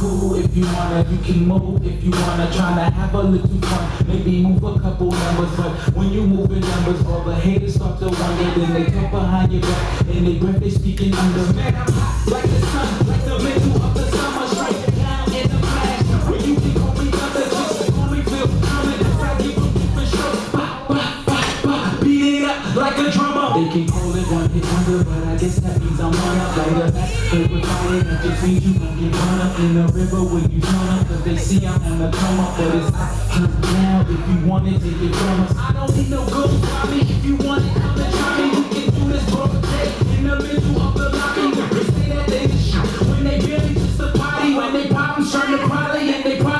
cool if you wanna, you can move if you wanna. Tryna have a little fun, maybe move a couple numbers, but when you move in numbers, all the haters start to wonder. Then they come behind your back and they breath they speaking under. Man, I'm hot like this. like a drummer. They can keep it one hit wonder, but I guess that means I'm on up. Like a back, they were fighting, that just means you gon' get run up in the river when you turn up. Cause they see I'm on the come up, but it's hot just now. If you want it, take it from. I don't need no good me. If you want it, come and try me. We can do this for a day in the middle of the lobby. They say that they the shit when they really just a party. When they problems turn to probably and they probably.